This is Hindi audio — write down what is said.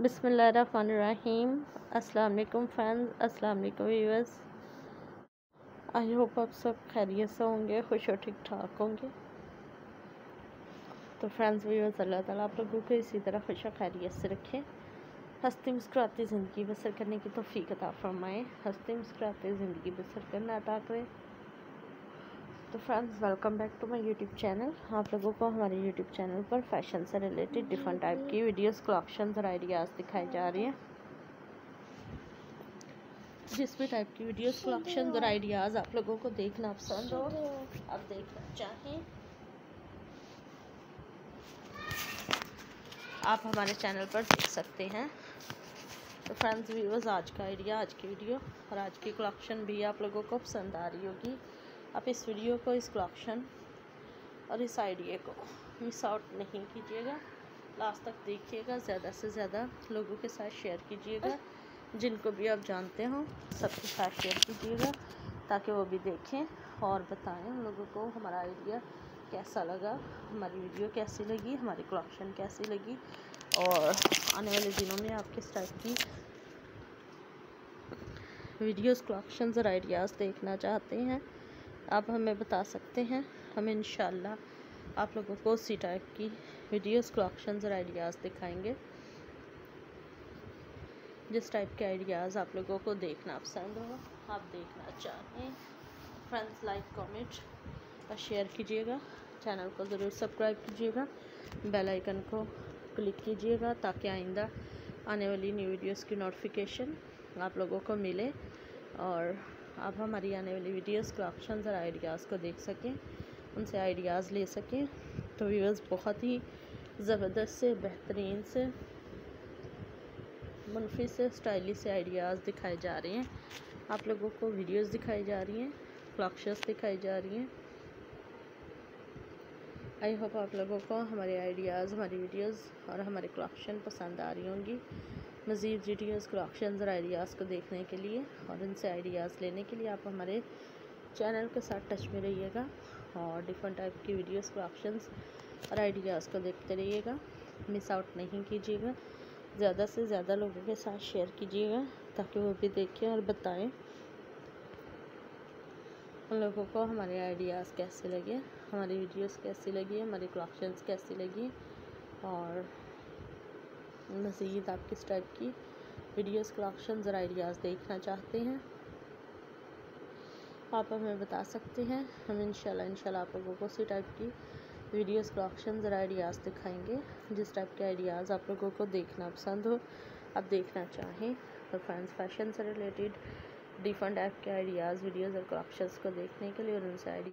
बिसमीम वालेकुम फ्रेंड्स अस्सलाम वालेकुम व्यूअर्स। आई होप आप सब खैरियत से होंगे, खुश और ठीक ठाक होंगे। तो फ्रेंड्स, व्यूअर्स, अल्लाह ताला आप लोगों को इसी तरह खुश और खैरियत से रखें। हंसती मुस्कुराती ज़िंदगी बसर करने की तोफ़ी अता फरमाएँ। हंसती मुस्कुराती ज़िंदगी बसर करना अता करें। तो friends welcome back to my YouTube channel आप लोगों को हमारे यूट्यूब चैनल पर फ़ैशन से रिलेटेड डिफरेंट टाइप की वीडियोस कलेक्शन और आइडियाज़ दिखाई जा रही हैं। जिस भी टाइप की वीडियोस कलेक्शन और आइडियाज़ आप लोगों को देखना पसंद हो, आप देखना चाहें। आप हमारे चैनल पर देख सकते हैं। तो फ्रेंड्स व्यूवर्स आज का आइडिया आज की वीडियो और आज की कलेक्शन भी आप लोगों को पसंद आ रही होगी। आप इस वीडियो को, इस कलेक्शन और इस आइडिया को मिस आउट नहीं कीजिएगा। लास्ट तक देखिएगा, ज़्यादा से ज़्यादा लोगों के साथ शेयर कीजिएगा, जिनको भी आप जानते हो, सबके साथ शेयर कीजिएगा, ताकि वो भी देखें और बताएँ उन लोगों को हमारा आइडिया कैसा लगा, हमारी वीडियो कैसी लगी, हमारी कलेक्शन कैसी लगी, और आने वाले दिनों में आप किस टाइप की वीडियोस कलेक्शंस और आइडियाज़ देखना चाहते हैं। आप हमें बता सकते हैं। हम इन आप लोगों को उसी टाइप की वीडियोस कलेक्शन और आइडियाज़ दिखाएँगे। जिस टाइप के आइडियाज़ आप लोगों को देखना पसंद हो, आप देखना चाहें फ्रेंड्स लाइक कमेंट और शेयर कीजिएगा। चैनल को ज़रूर सब्सक्राइब कीजिएगा। बेल आइकन को क्लिक कीजिएगा ताकि आइंदा आने वाली न्यू वीडियोस की नोटिफिकेशन आप लोगों को मिले और आप हमारी आने वाली वीडियोस के ऑप्शन और आइडियाज़ को देख सकें, उनसे आइडियाज़ ले सकें। तो व्यूअर्स बहुत ही ज़बरदस्त से, बेहतरीन से, मुनफी से स्टाइलिश से आइडियाज़ दिखाए जा रहे हैं। आप लोगों को वीडियोस दिखाई जा रही हैं क्लॉक्शस दिखाई जा रही हैं। आई होप आप लोगों को हमारे आइडियाज़ हमारी वीडियोस और हमारे क्लॉक्शन पसंद आ रही होंगी। मज़ीद वीडियोज़ के ऑप्शन और आइडियाज़ को देखने के लिए और इनसे आइडियाज़ लेने के लिए आप हमारे चैनल के साथ टच में रहिएगा और डिफरेंट टाइप की वीडियोज़ के ऑप्शन और आइडियाज़ को देखते रहिएगा। मिस आउट नहीं कीजिएगा। ज़्यादा से ज़्यादा लोगों के साथ शेयर कीजिएगा ताकि वो भी देखें और बताएँ उन लोगों को हमारे आइडियाज़ कैसे लगे, हमारी वीडियोस कैसी लगी, हमारी कलेक्शंस कैसी लगी और मज़ीद आप किस टाइप की वीडियोस कलेक्शन और आइडियाज़ देखना चाहते हैं। आप हमें बता सकते हैं। हम इंशाल्लाह इंशाल्लाह आप लोगों को उसी टाइप की वीडियोस कलेक्शन और आइडियाज़ दिखाएँगे। जिस टाइप के आइडियाज़ आप लोगों को देखना पसंद हो, आप देखना चाहें तो फ्रेंड्स फ़ैशन से रिलेटेड डिफरेंट टाइप के आइडियाज़ वीडियोज़ और कलेक्शंस को देखने के लिए और उनसे आइडिया